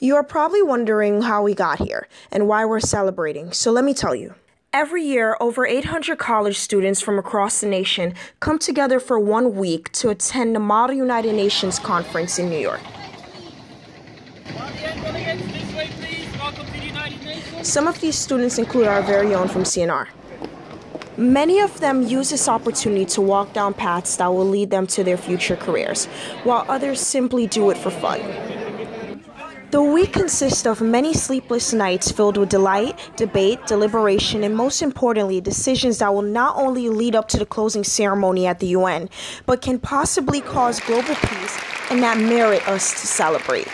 You are probably wondering how we got here and why we're celebrating, so let me tell you. Every year, over 800 college students from across the nation come together for one week to attend the Model United Nations Conference in New York. Some of these students include our very own from CNR. Many of them use this opportunity to walk down paths that will lead them to their future careers, while others simply do it for fun. The week consists of many sleepless nights filled with delight, debate, deliberation, and most importantly, decisions that will not only lead up to the closing ceremony at the UN, but can possibly cause global peace and that merit us to celebrate.